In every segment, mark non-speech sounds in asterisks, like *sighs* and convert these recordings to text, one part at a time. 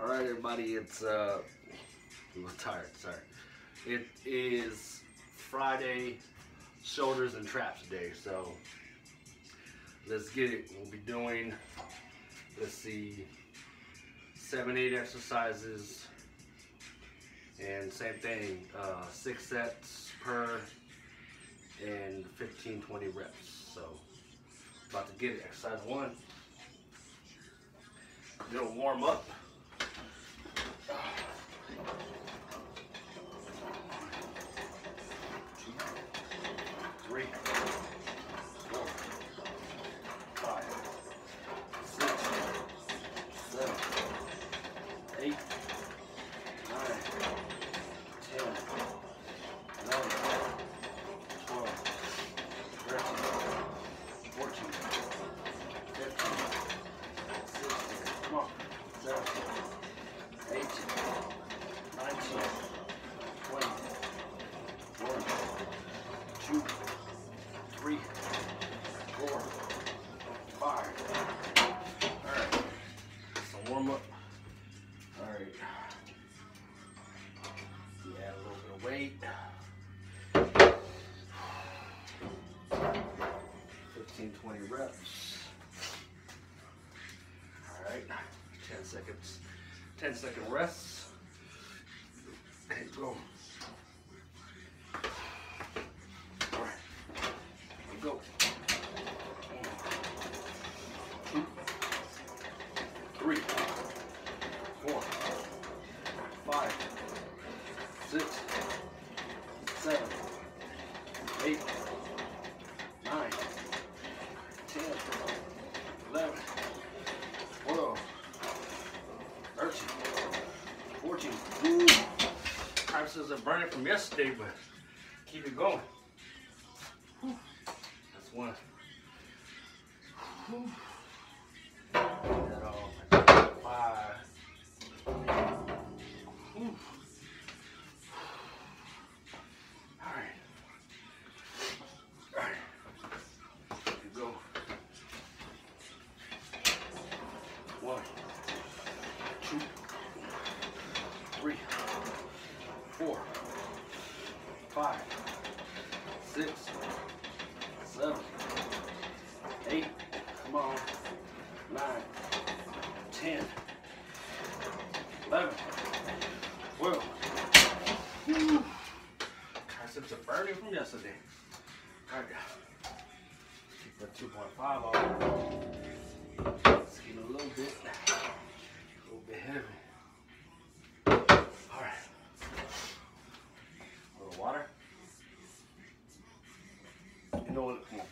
All right, everybody, it's uh, I'm tired. Sorry, it is Friday, shoulders and traps day. So let's get it. We'll be doing let's see, seven, eight exercises, and same thing, uh, six sets per, and 15, 20 reps. So about to get it. Exercise one. Gonna warm up. Three. seconds, 10 second rest. from yesterday, but keep it going. Whew. That's one. Whew. four five, six, seven, eight, come on, nine, ten.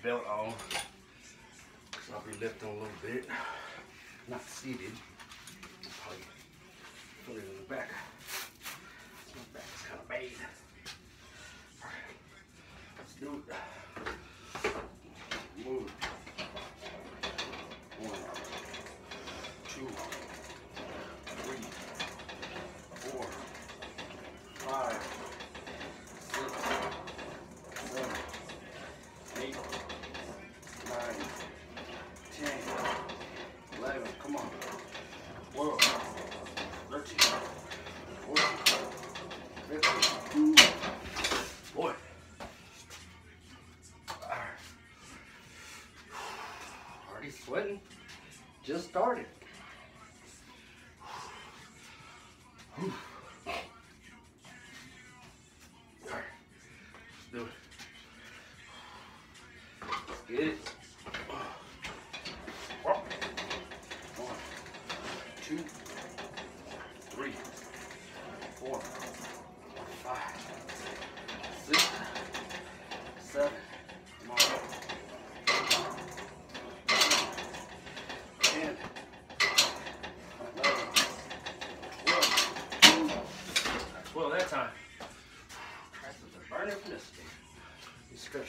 belt on. So I'll be lifting a little bit. Not seated. started.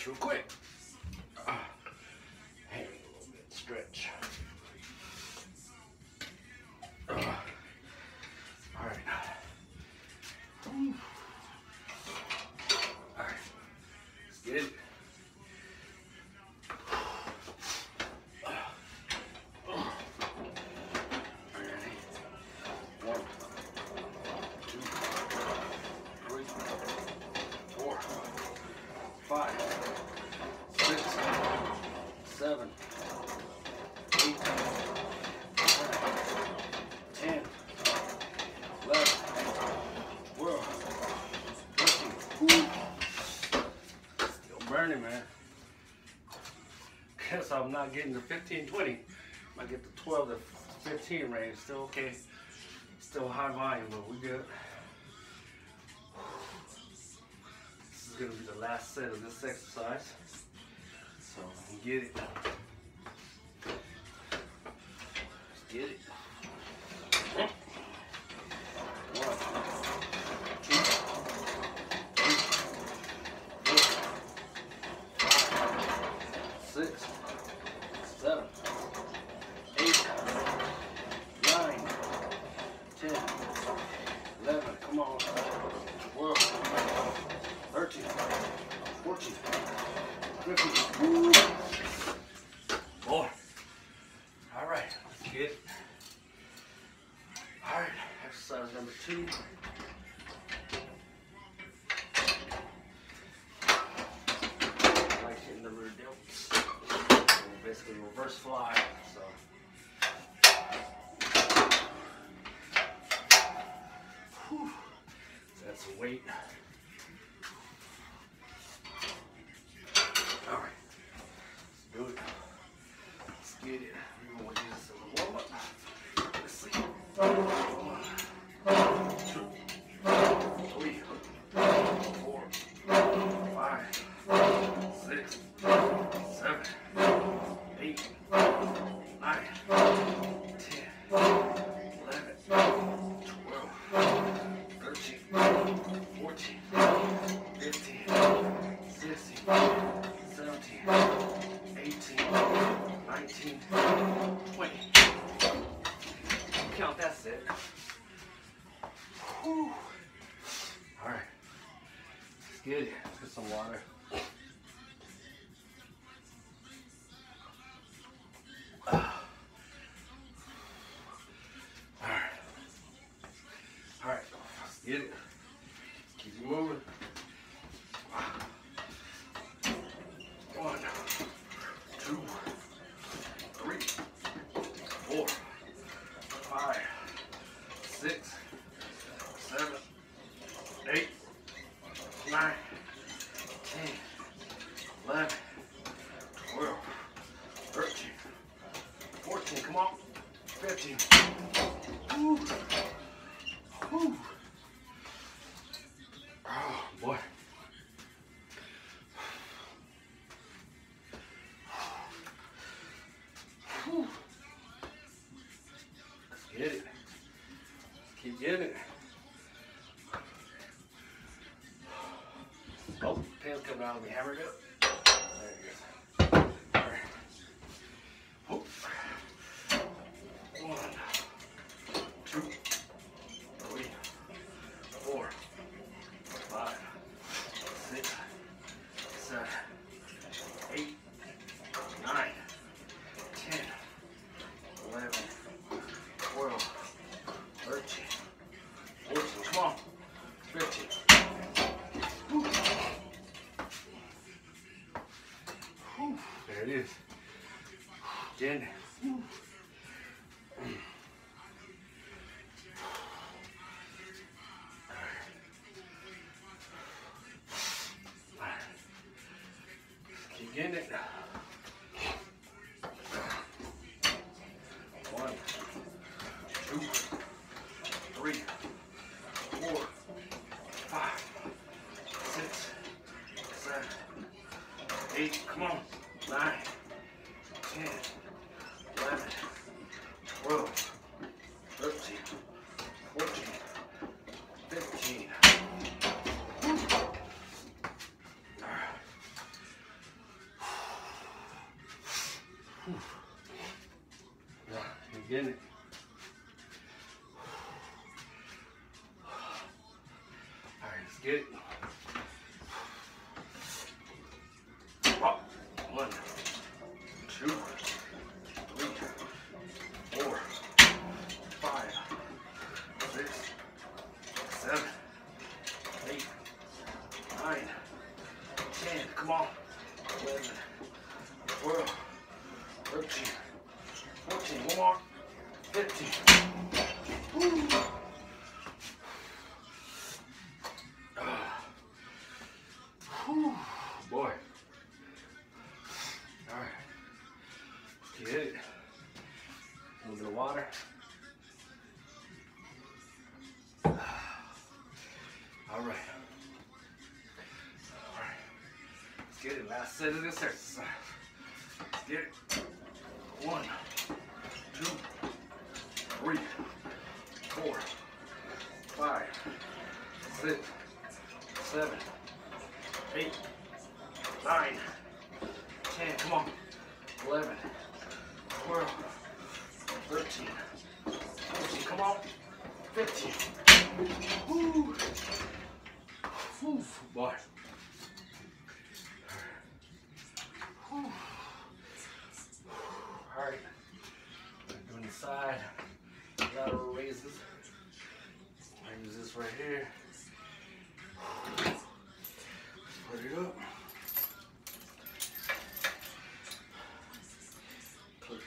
real quick. I'm not getting the 15, 20. I get the 12 to 15 range. Still okay. Still high volume, but we good. This is gonna be the last set of this exercise. So get it. Get it. Weight. All right, let's do it. Let's get it. We're gonna use this as a warm up. Let's see. Around the hammer it. There it Yeah, I said of a exercise. Get it. One.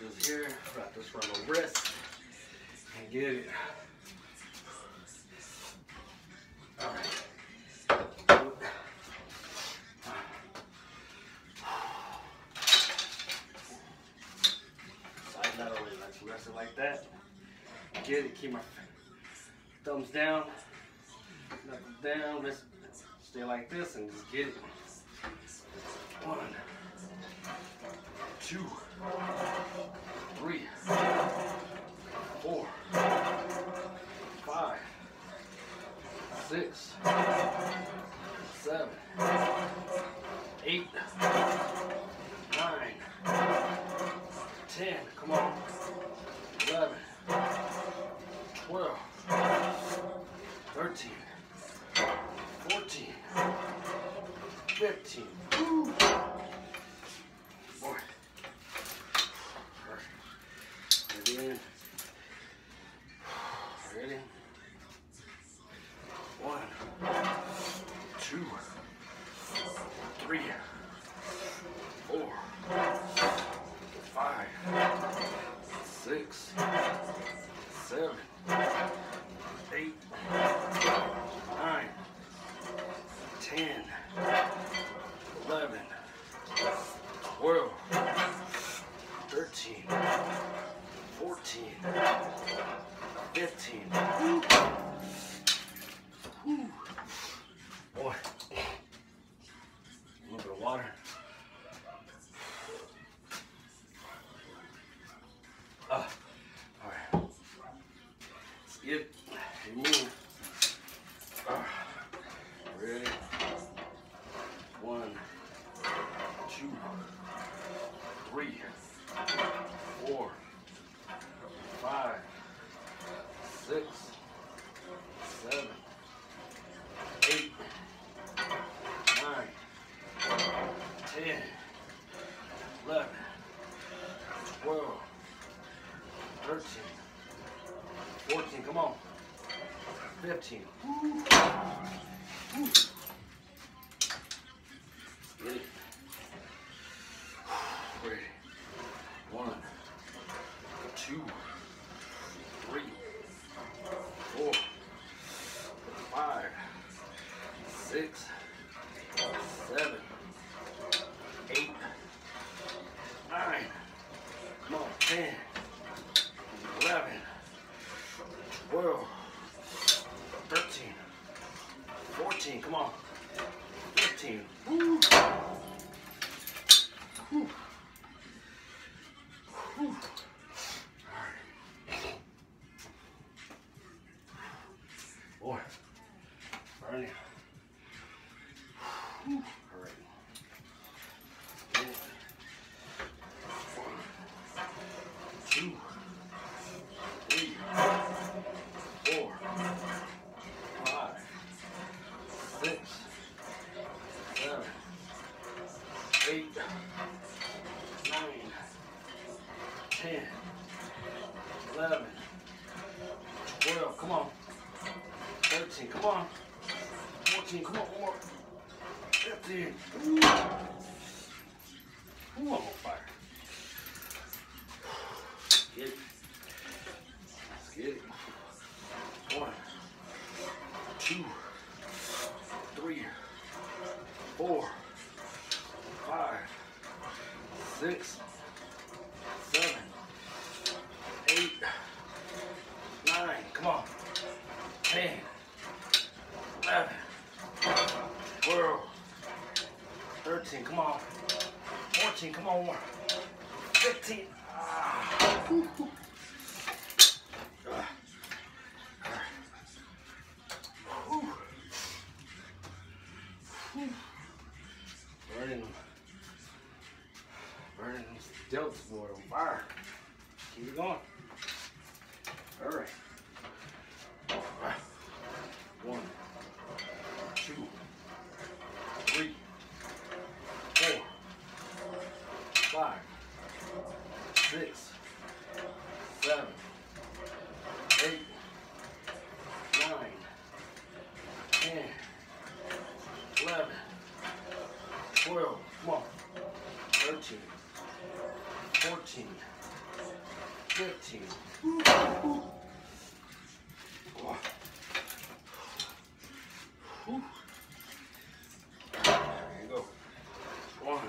this here, wrap this around my wrist, and get it. All right. Side not only let's rest it like that. Get it, keep my thumbs down, knuckles down, wrist stay like this and just get it. One, two. 12, 13, 14, 15. Woo. 15. 14, come on, more. 15. Ah. Whew, whew. Ah. Whew. Whew. Burning. Burning stilts for on fire. Keep it going. All right. All right. One, two, three, four, five, six, seven, eight, nine, ten, eleven, twelve, come on, thirteen, fourteen, fifteen. Oh. Whew. There you go. One,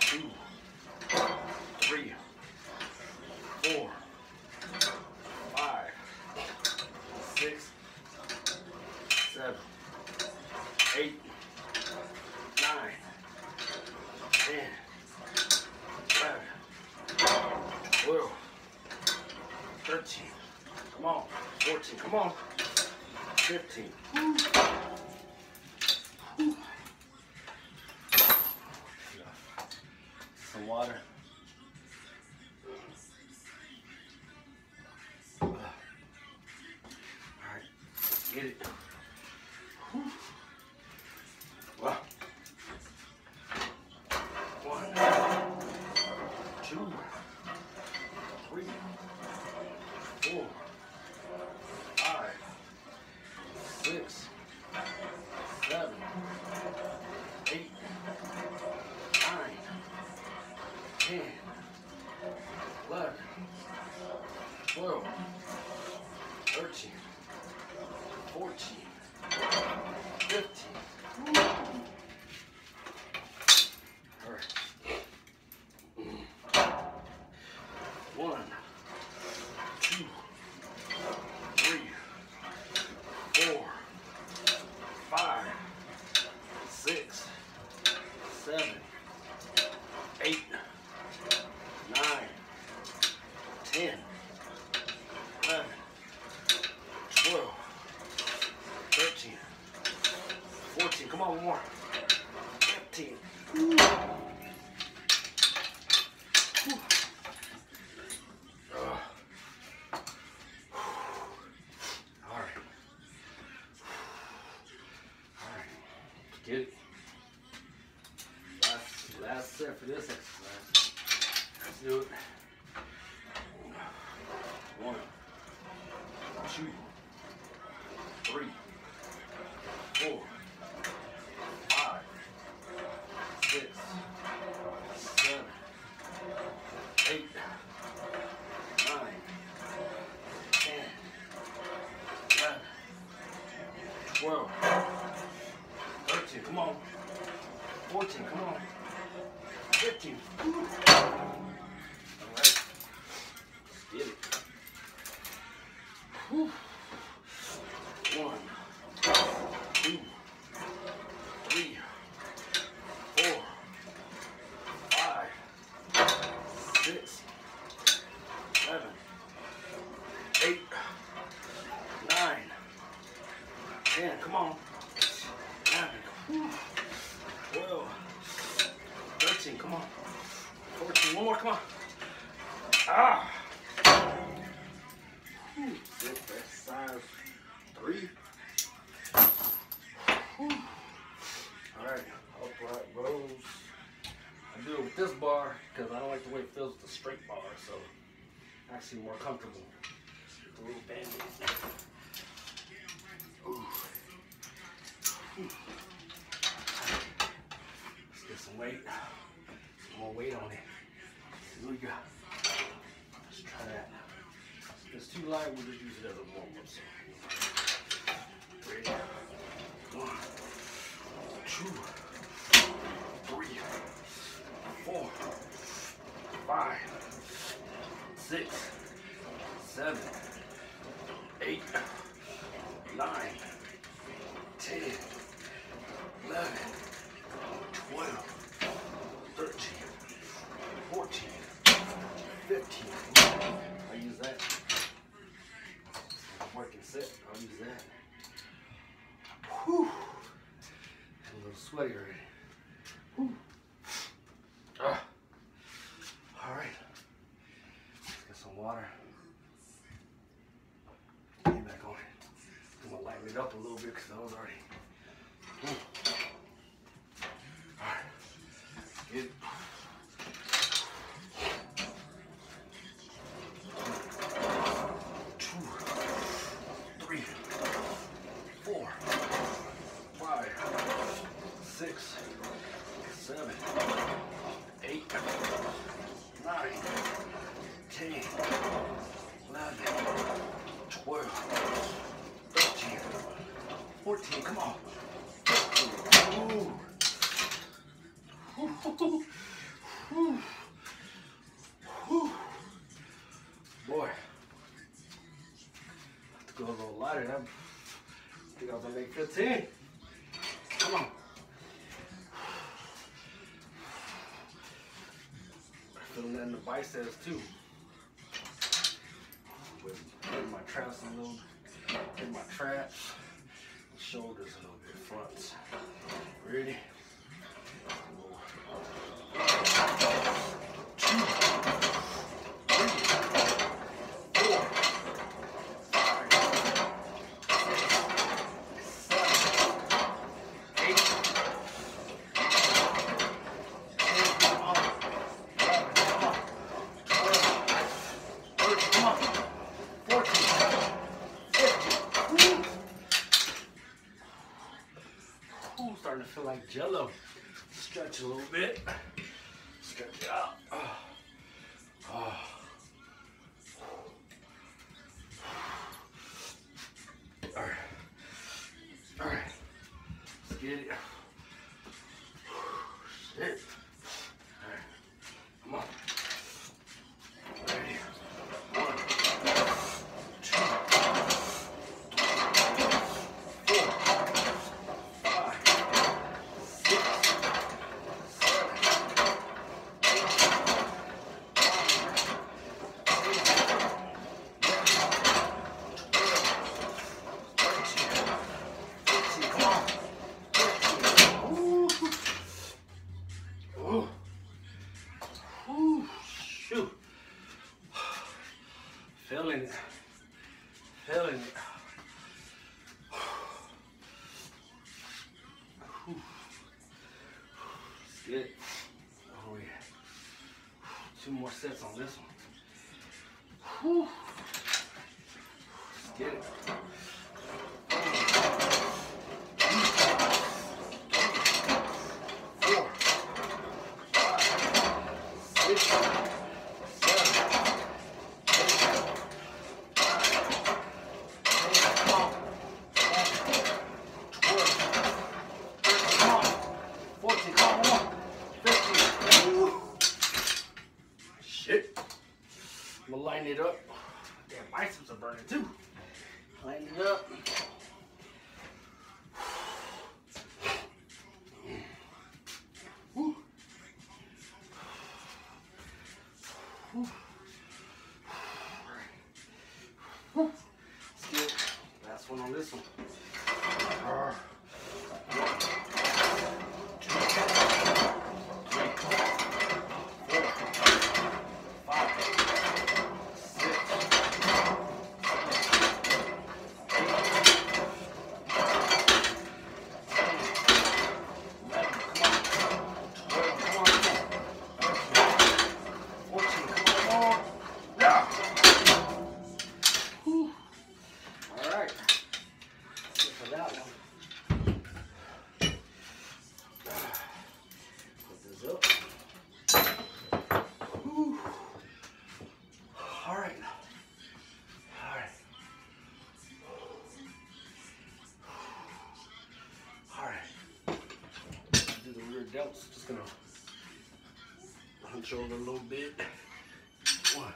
two, three, four, five, six, seven, eight, nine, ten, eleven, twelve, thirteen. Come on. Fourteen. Come on. Fifteen. Some 12, 13, 14, Last set for this exercise. Let's do it. One, two, three, four, five, six, seven, eight, nine, ten, eleven, twelve, thirteen. Come on. Fourteen. Come on. Fifteen. All right. Let's get it. Whew. One, two, three, four, five, six, seven, eight, nine, ten. Come on. Eleven. Whew. Twelve. Thirteen. Come on. Fourteen. One more. Come on. Ah. Whew. Sit exercise three. Whew. All right. Upright rows. I do it with this bar because I don't like the way it feels with the straight bar, so actually more comfortable. band-aid. Ooh. Ooh. Let's get some weight. Some more weight on it. What we got. Let's try that. If it's too light, we'll just use it as a warm-up. So. Ready? One, two, three, four, five, six, seven, eight, nine, ten, eleven, twelve, thirteen. set. I'll use that. Whew. Whew. Ah. All right. Let's get some water. Get back on. I'm gonna lighten it up a little bit because I was already. To go a little lighter. I think I was gonna make 15. Come on. Feeling that in the biceps too. With, my traps a little, with my traps, get it. *sighs* Shit. All right. Come on. Ready. One, two, four, five, six, seven, Ooh. Ooh, shoot. Feeling it. Feeling it. Whew. Let's get it. Oh yeah. Two more sets on this one. Whew. Let's get it. Four, five, six, seven, Shit. I'm gonna line it up. Damn, biceps are burning too. Line it up. Whew. Whew. Whew. Let's get last one Just gonna hunch over a little bit. One,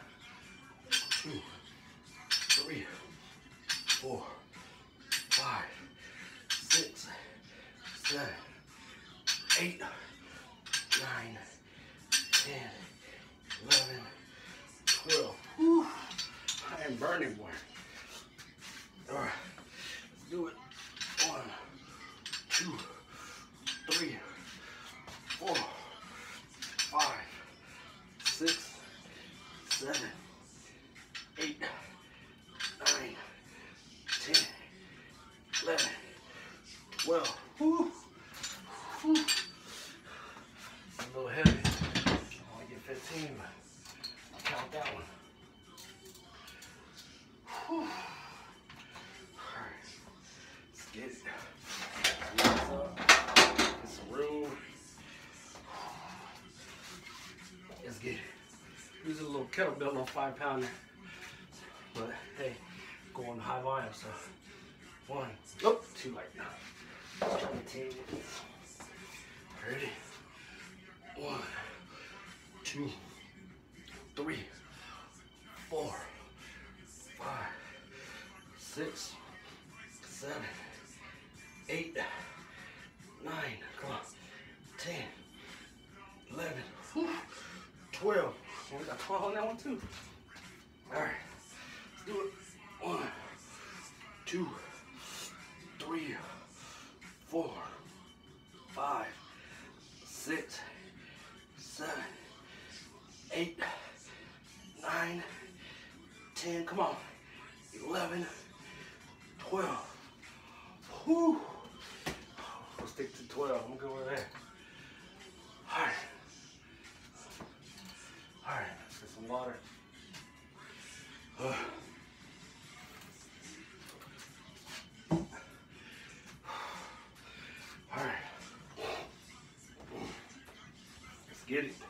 two, three, four, five, six, seven, eight, nine, ten, eleven, twelve. Whew. I am burning, boy. Five pounder. But hey, going high volume, so one, nope, two light now. 17. Ready? One, two, 12 get it.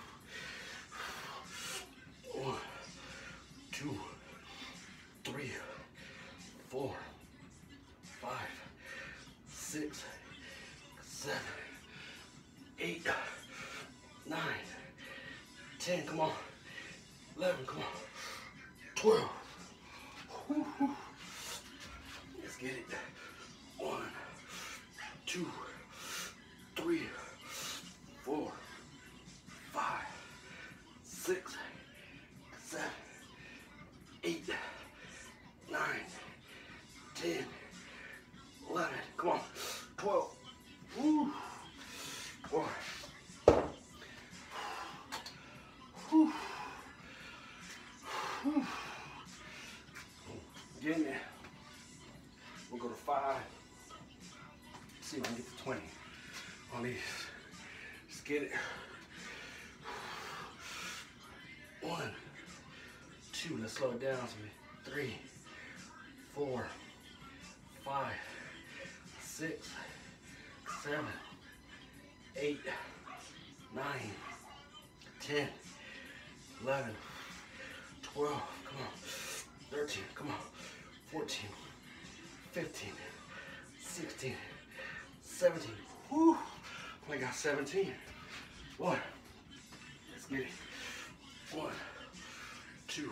These. Let's get it. One, two, let's slow it down. So three, four, five, six, seven, eight, nine, ten, eleven, twelve, come on, thirteen, come on, fourteen, fifteen, sixteen, seventeen. Whew, only got seventeen. One, let's get it. One, two,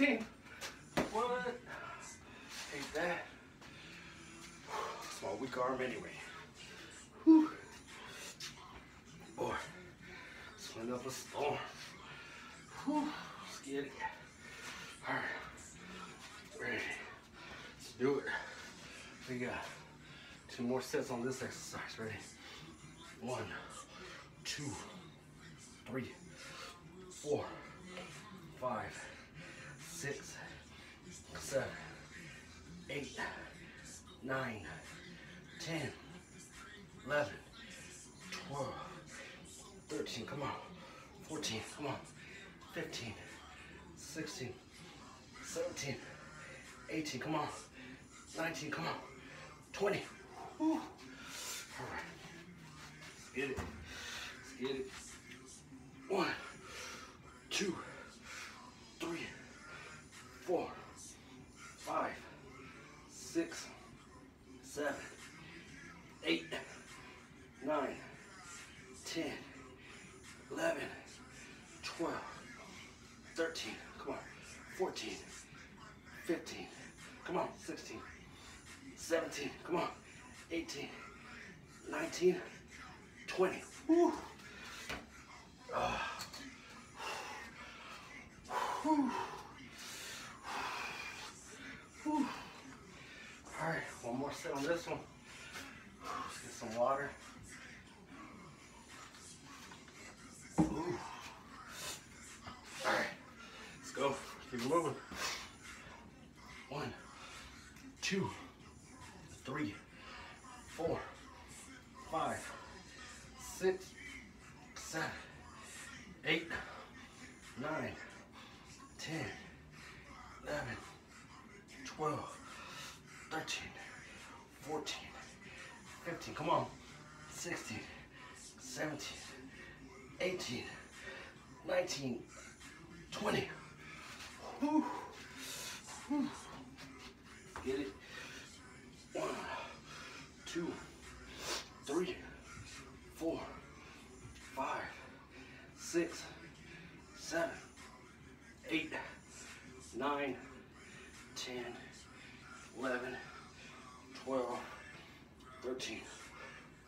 15. What? Take that. Small weak arm anyway. Whew. Boy, swing up a storm. Whew. Let's get it. All right. Ready. Let's do it. We got two more sets on this exercise. Ready? One, two, three, four, five, six, seven, eight, nine, ten, eleven, twelve, thirteen. Come on. Fourteen. Come on. Fifteen, sixteen, seventeen, eighteen. Come on. Nineteen. Come on. Twenty. Whew. All right. Let's get it. Let's get it. One, two, four, five, six, seven, eight, nine, ten, eleven, twelve, thirteen. come on, fourteen, fifteen. come on, sixteen, seventeen. come on, eighteen, nineteen, twenty. Woo. Uh. Whew. Ah. Ah. set on this one. Let's get some water. Ooh. All right, let's go. Keep moving. One, two, three, four, five, six, seven, eight, nine, ten, eleven, twelve, thirteen, fourteen, fifteen. Come on. Sixteen, seventeen, eighteen, nineteen, twenty. Whew. Whew. Get it? One, two, three, four, five, six, seven, eight, nine, ten, eleven, twelve, thirteen,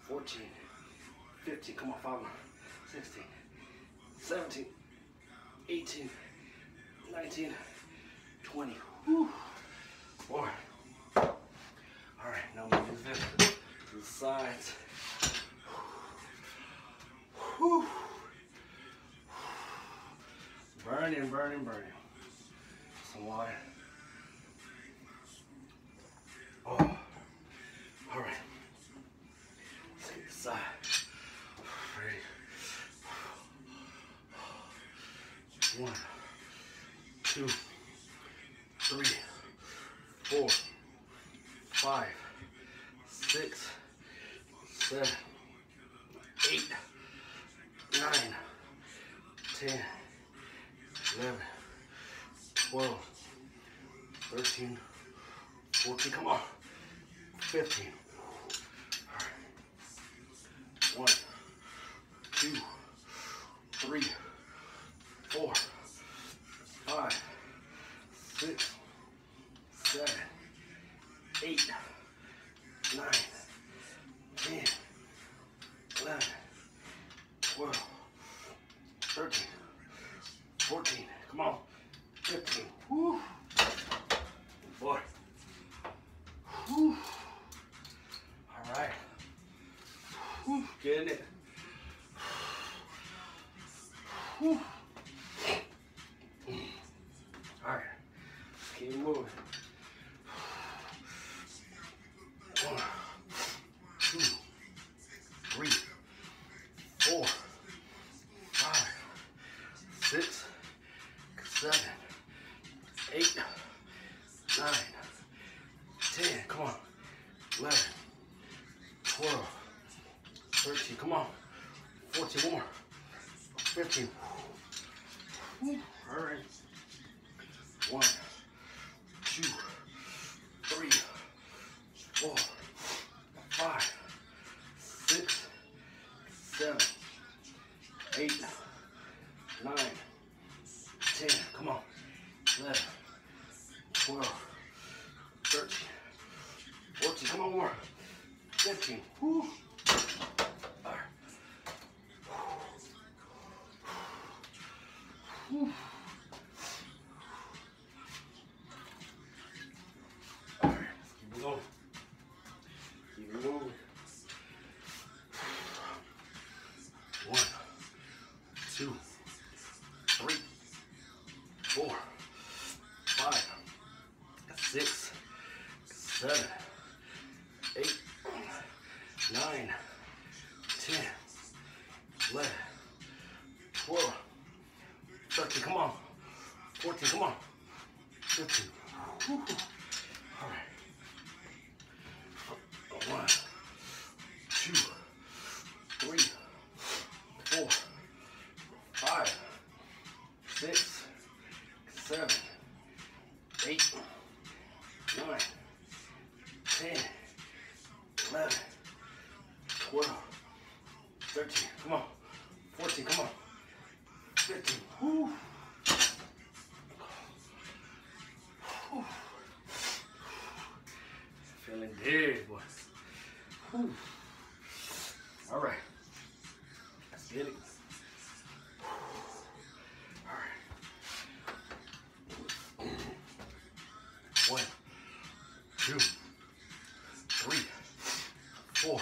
fourteen, fifteen. Come on, more. Sixteen, seventeen, eighteen, nineteen, twenty. Whew. Four. All right, now move this to the sides. Whew. Burning, burning, burning. Some water. Oh. All right. Let's get the side. Ready. One, two, three, four, five, six, seven, eight, nine, ten, eleven, twelve, thirteen, fourteen. Come on. 15. Two, Whew. All right. Let's get it. One, two, three, four,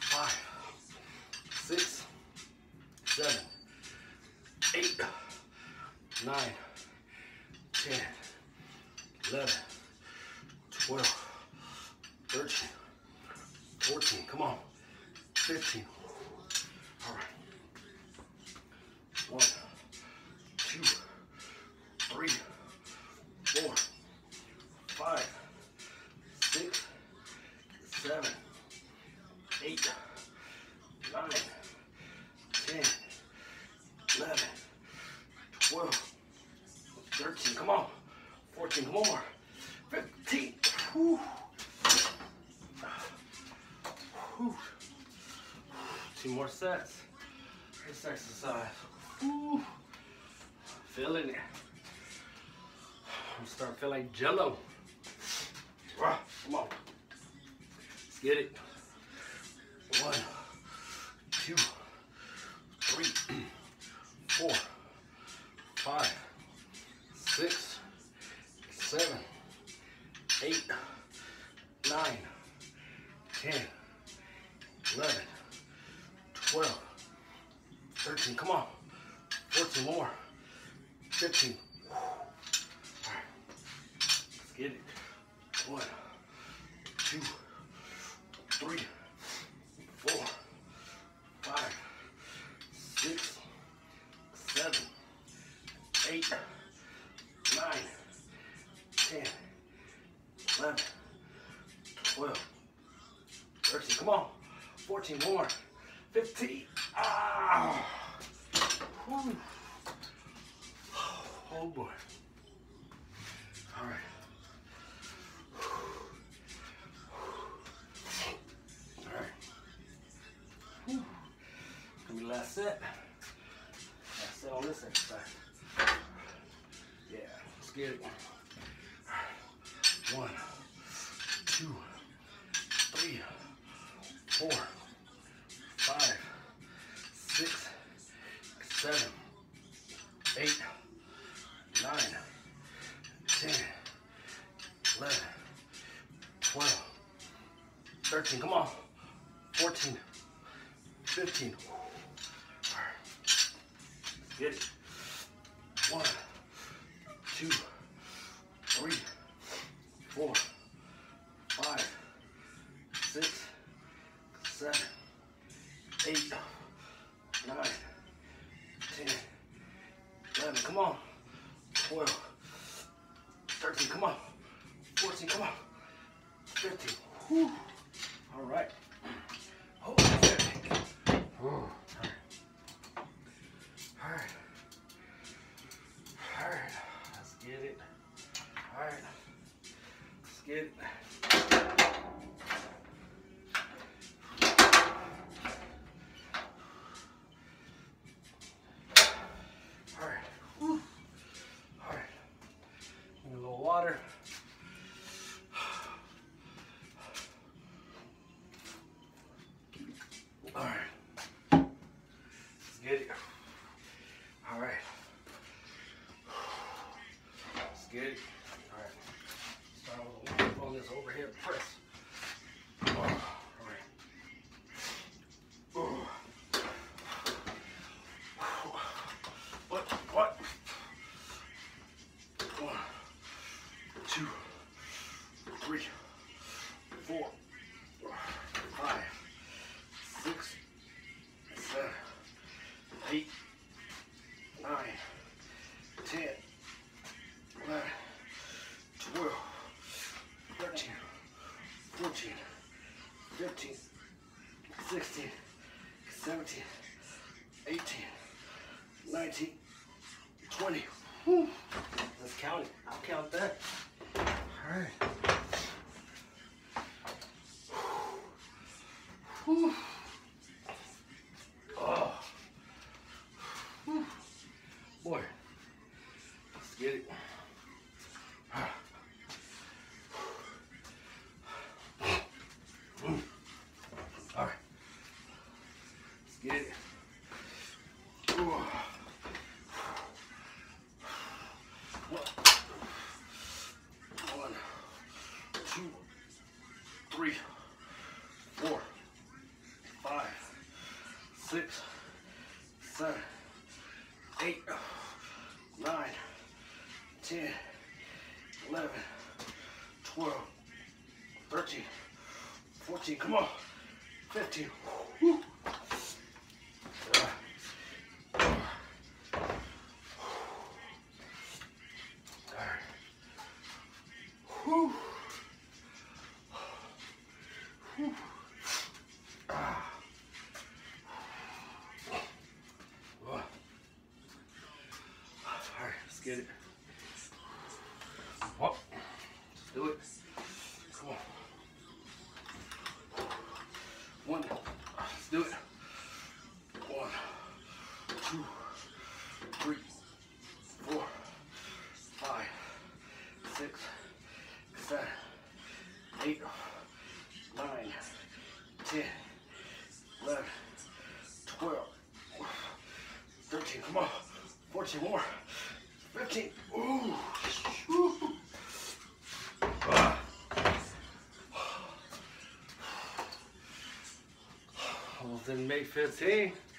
five, six, seven, eight, nine, ten, eleven, twelve. sets this exercise. Ooh, uh, feeling it. I'm starting to feel like jello. Come on. Let's get it. 14 more, 15, ah, oh, oh boy, all right. All right. Gonna be last set. Last set on this exercise. Yeah, let's get it. six, seven, eight, over here first. Get it. Ooh. One, two, three, four, five, six, seven, eight, nine, ten, eleven, twelve, thirteen, fourteen. Come on. Get it. Whoa. Let's do it. Come on. One. Let's do it. One, two, three, four, five, six, seven, eight, nine, ten, eleven, twelve, thirteen. Come on, fourteen more, fifteen. Ooh. Woo. Ah. Almost didn't make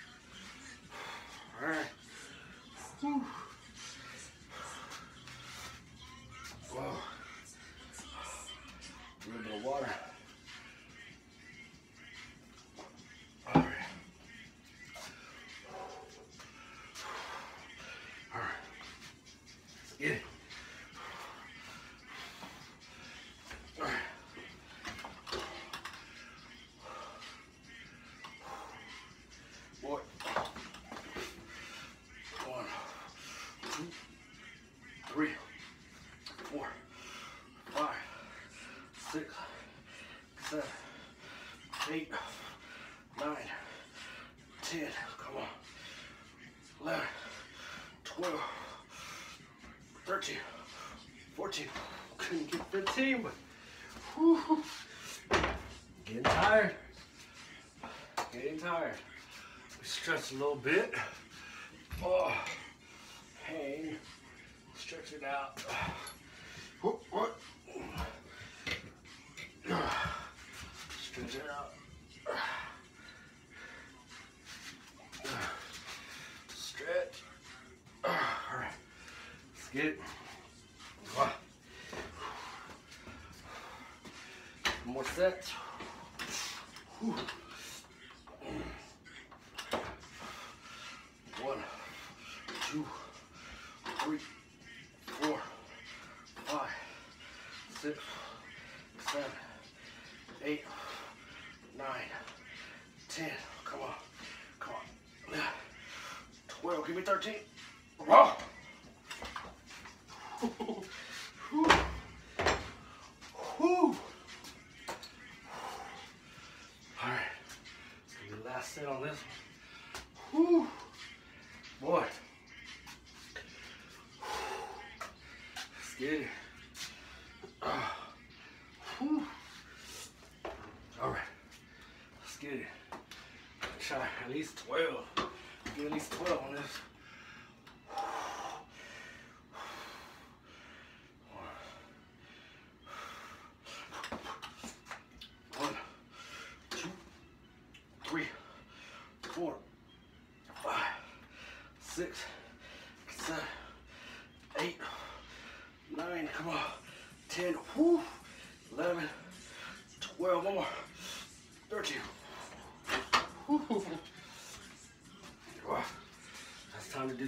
But whew, getting tired. Getting tired. We stretch a little bit. Oh, pain. Stretch it out. Whoop. Stretch it out. Stretch. All right. Let's get it. One more sets. Whew. One, two, three, four, five, six, seven, eight, nine, ten. Come on. Come on. Twelve. Give me thirteen. Whoa. At least 12. Get at least 12 on this.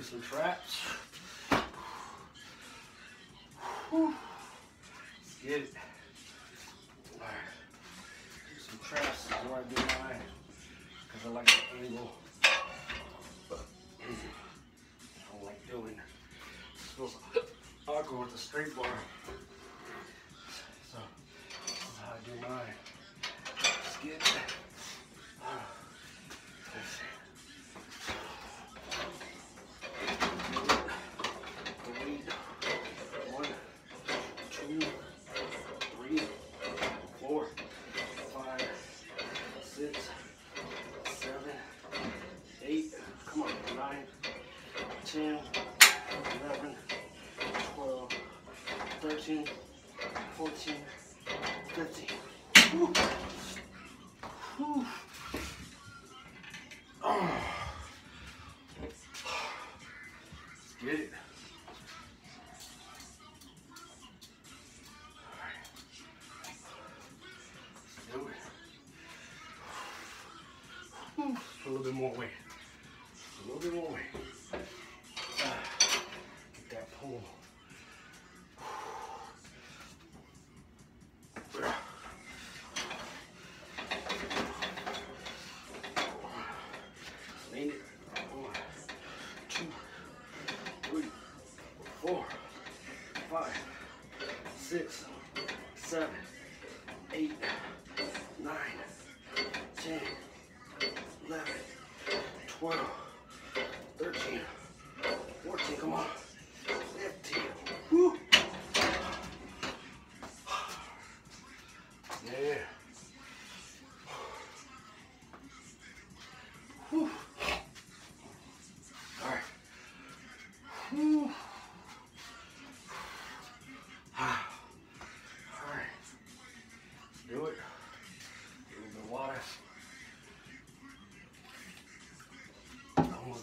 Some traps. Let's get it. All right. Some traps before I do mine, because I like the angle. I don't like doing. It feels awkward with the straight bar. So this is how I do mine. Let's get it. Bit more weight. A little bit more weight. Ah, get that pull. Lean it. One, two, three, four, five, six, seven,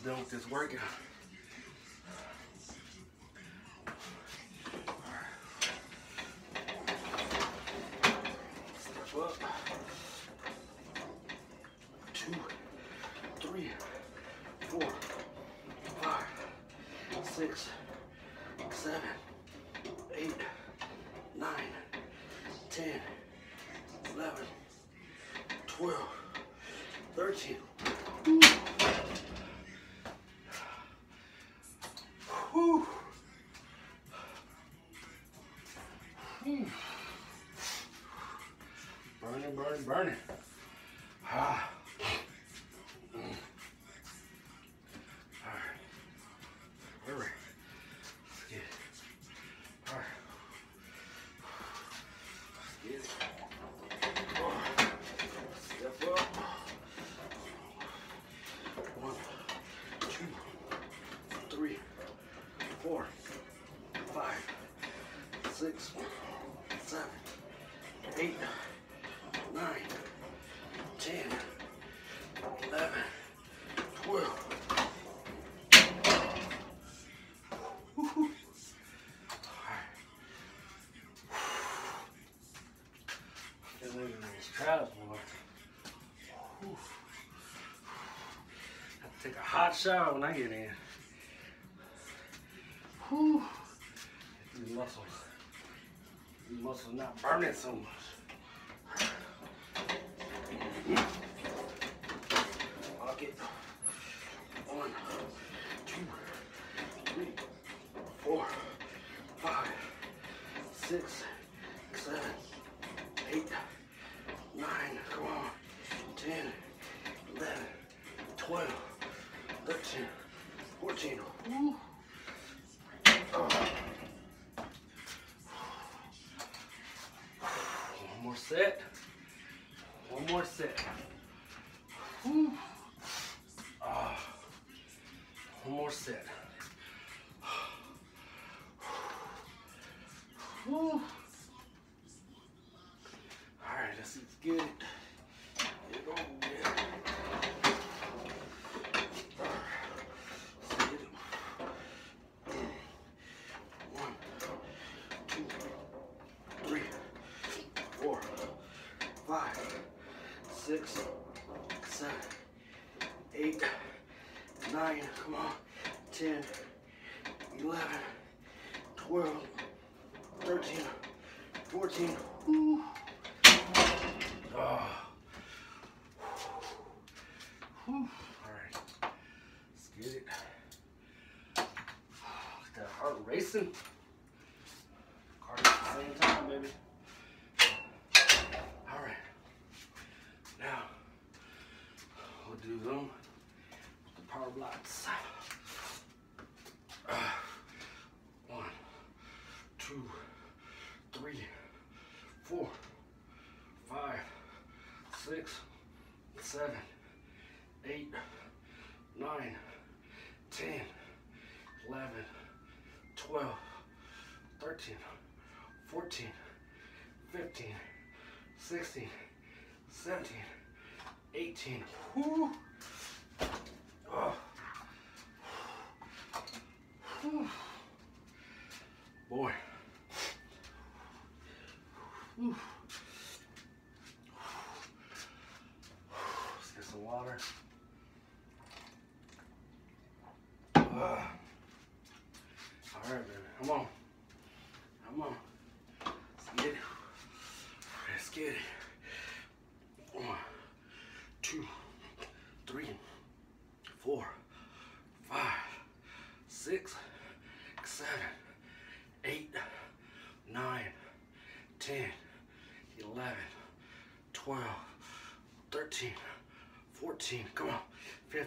Done with Burning, burning, burning. Ah. Mm. It. It. Oh. One, two, three, four, five, six, seven, eight, nine, ten, eleven, twelve. Woo-hoo. Alright. Feeling these. Have to take a hot shower when I get in. Whew. These muscles. These muscles not burning so much. Lock six, seven, eight, nine, come on, ten, eleven, twelve, thirteen, fourteen. Woo. Ah. Whew. All right, let's get it. Get that heart racing. Cardio at the same time, baby. All right. Now, we'll do them with the power blocks. One, two, three, four, five, six, seven, eight, nine, ten, eleven, twelve, thirteen, fourteen, fifteen, sixteen, seventeen, eighteen. Whew. Boy. Whew.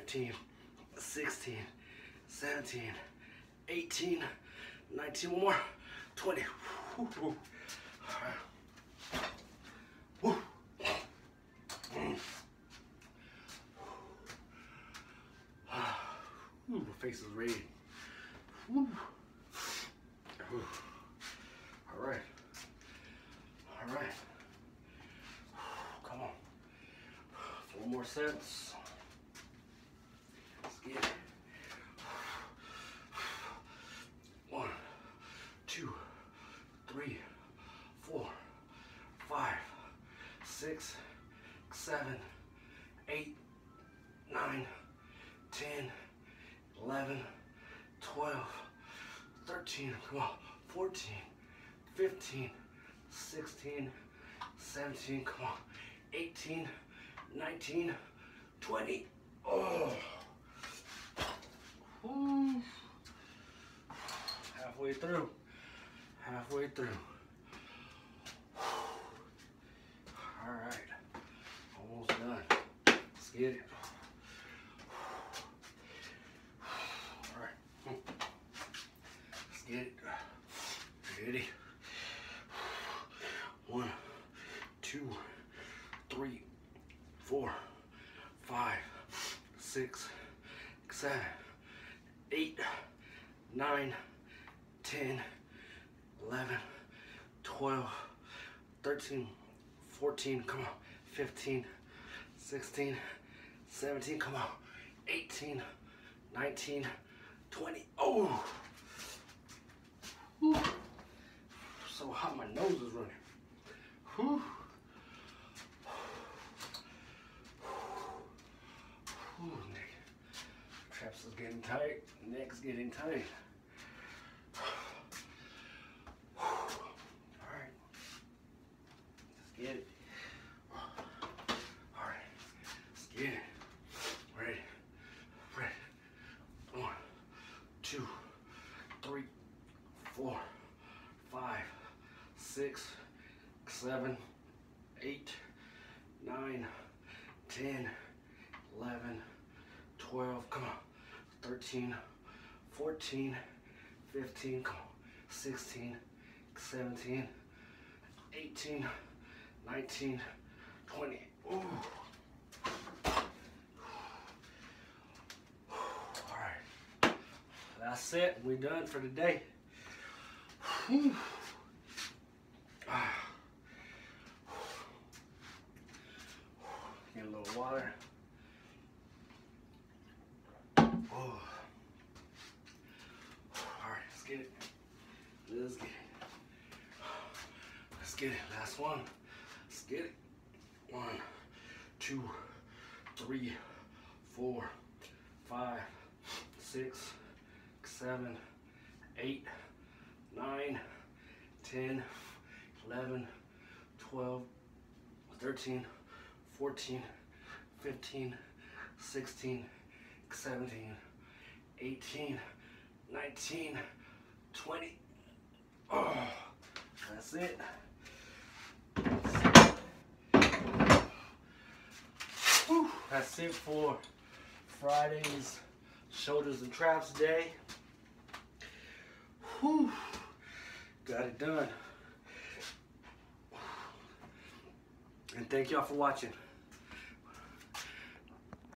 15, 16, 17, 18, 19, one more, 20. Woo, woo. Mm. Ooh, my face is red. All right. All right. Come on. Four more sets. Six, seven, eight, nine, ten, eleven, twelve, thirteen, come on, fourteen, fifteen, sixteen, seventeen, come on, eighteen, nineteen, twenty. Oh. Whew. Halfway through. Halfway through. 14, come on, 15, 16, 17, come on, 18, 19, 20, oh! Whew. So hot, my nose is running. Whew. Ooh, neck. Traps is getting tight, neck's getting tight. Seven, eight, nine, ten, eleven, twelve. Come on. 13, 14, 15, come on, 16, 17, 18, 19, 20. Ooh. All right. That's it. We're done for today. Whew. Ah. Water. Oh. All right, let's get it. Let's get it. Let's get it. Last one. Let's get it. One, two, three, four, five, six, seven, eight, nine, ten, eleven, twelve, thirteen, fourteen, fifteen, sixteen. 17, 18, 19, 20. Oh, that's it. Whew, that's it for Friday's Shoulders and Traps Day. Whew, got it done. And thank y'all for watching.